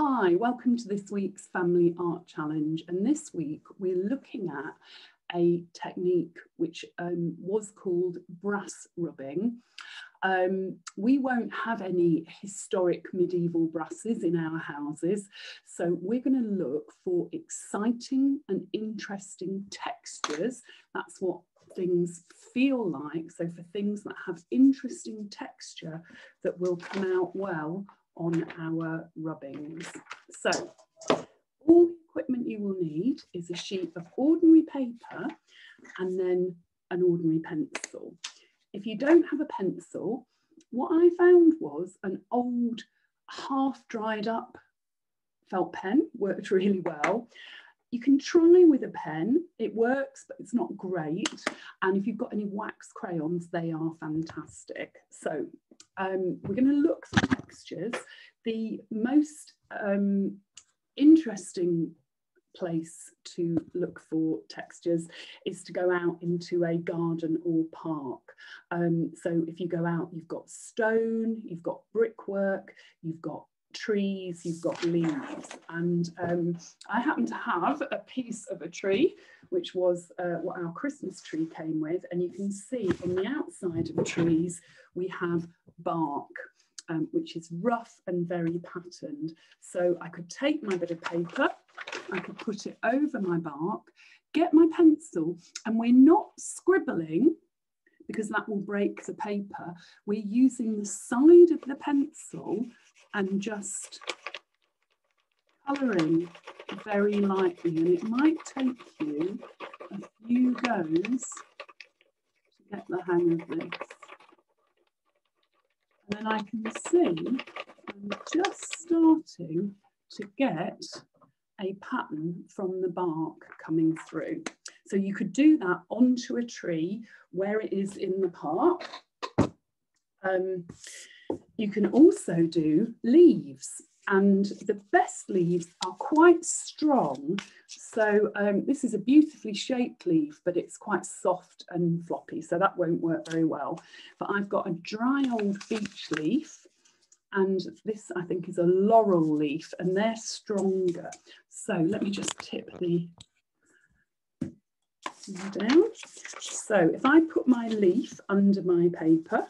Hi, welcome to this week's Family Art Challenge. And this week we're looking at a technique which um, was called brass rubbing. Um, we won't have any historic medieval brasses in our houses, so we're going to look for exciting and interesting textures. That's what things feel like. So for things that have interesting texture that will come out well on our rubbings. So all the equipment you will need is a sheet of ordinary paper and then an ordinary pencil. If you don't have a pencil, what I found was an old half dried up felt pen worked really well. You can try with a pen, it works, but it's not great. And if you've got any wax crayons, they are fantastic. So um, we're going to look for textures. The most um, interesting place to look for textures is to go out into a garden or park. Um, so if you go out, you've got stone, you've got brickwork, you've got trees, you've got leaves. And um, I happen to have a piece of a tree, which was uh, what our Christmas tree came with. And you can see on the outside of the trees, we have bark. Um, which is rough and very patterned. So I could take my bit of paper, I could put it over my bark, get my pencil, and we're not scribbling because that will break the paper. We're using the side of the pencil and just colouring very lightly and it might take you a few goes to get the hang of this. And then I can see I'm just starting to get a pattern from the bark coming through. So you could do that onto a tree where it is in the park. Um, you can also do leaves and the best leaves are quite strong. So um, this is a beautifully shaped leaf, but it's quite soft and floppy, so that won't work very well. But I've got a dry old beech leaf, and this I think is a laurel leaf, and they're stronger. So let me just tip the down. So if I put my leaf under my paper,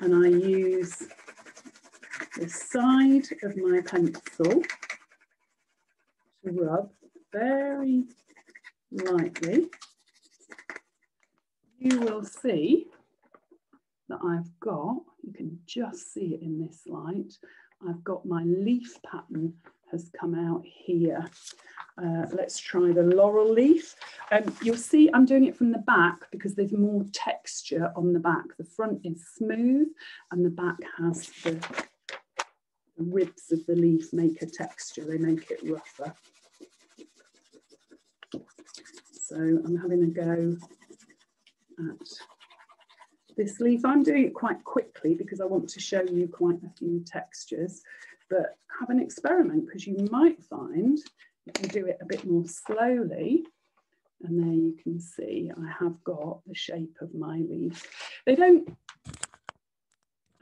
and I use the side of my pencil to rub very lightly, you will see that I've got, you can just see it in this light, I've got my leaf pattern has come out here. Uh, let's try the laurel leaf. Um, you'll see I'm doing it from the back because there's more texture on the back. The front is smooth and the back has the, the ribs of the leaf make a texture, they make it rougher. So I'm having a go at this leaf. I'm doing it quite quickly because I want to show you quite a few textures but have an experiment because you might find you do it a bit more slowly, and there you can see I have got the shape of my leaf. They don't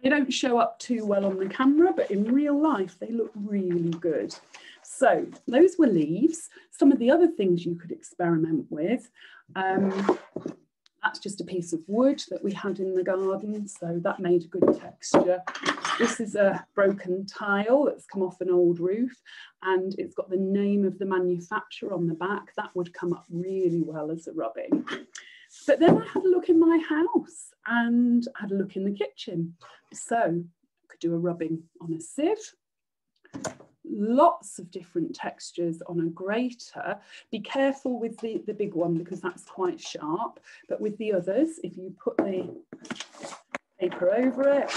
they don't show up too well on the camera, but in real life, they look really good. So those were leaves. Some of the other things you could experiment with. Um, that's just a piece of wood that we had in the garden, so that made a good texture. This is a broken tile that's come off an old roof and it's got the name of the manufacturer on the back. That would come up really well as a rubbing. But then I had a look in my house and had a look in the kitchen. So I could do a rubbing on a sieve, lots of different textures on a grater. Be careful with the, the big one because that's quite sharp. But with the others, if you put the paper over it,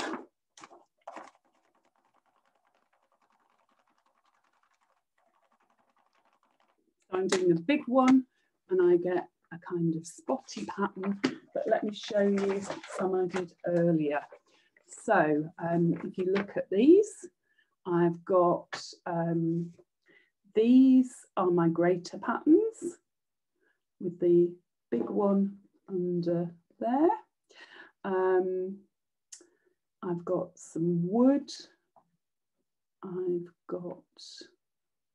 I'm doing a big one and I get a kind of spotty pattern, but let me show you some I did earlier. So um, if you look at these, I've got, um, these are my grater patterns with the big one under there. Um, I've got some wood. I've I've got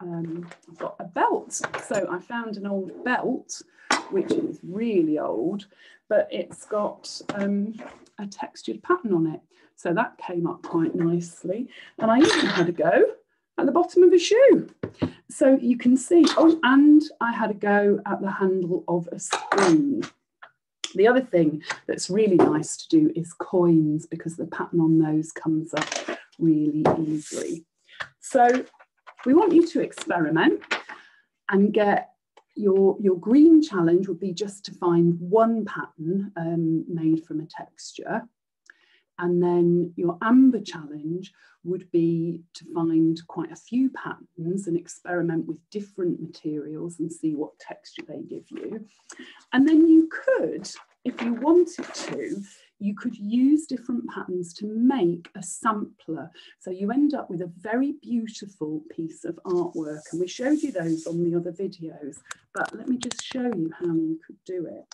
um, I've got a belt. So I found an old belt, which is really old, but it's got um, a textured pattern on it. So that came up quite nicely. And I even had a go at the bottom of a shoe. So you can see, oh, and I had a go at the handle of a spoon. The other thing that's really nice to do is coins because the pattern on those comes up really easily. So we want you to experiment and get your, your green challenge would be just to find one pattern um, made from a texture. And then your amber challenge would be to find quite a few patterns and experiment with different materials and see what texture they give you. And then you could, if you wanted to, you could use different patterns to make a sampler. So you end up with a very beautiful piece of artwork. And we showed you those on the other videos, but let me just show you how you could do it.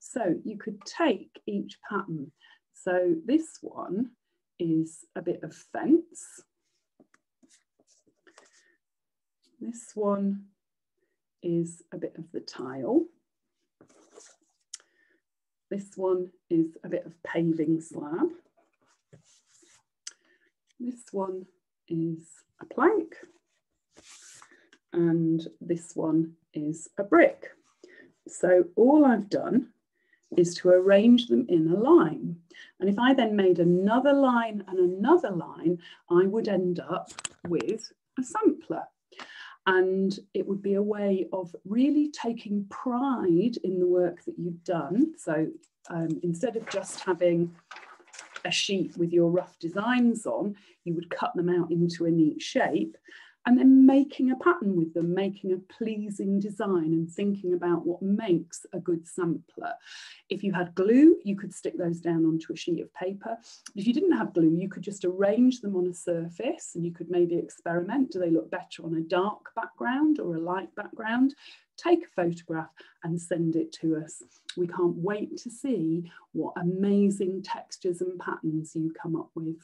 So you could take each pattern. So this one is a bit of fence. This one is a bit of the tile. This one is a bit of paving slab. This one is a plank. And this one is a brick. So all I've done is to arrange them in a line. And if I then made another line and another line, I would end up with a sampler. And it would be a way of really taking pride in the work that you've done. So um, instead of just having a sheet with your rough designs on, you would cut them out into a neat shape and then making a pattern with them, making a pleasing design and thinking about what makes a good sampler. If you had glue, you could stick those down onto a sheet of paper. If you didn't have glue, you could just arrange them on a surface and you could maybe experiment. Do they look better on a dark background or a light background? Take a photograph and send it to us. We can't wait to see what amazing textures and patterns you come up with.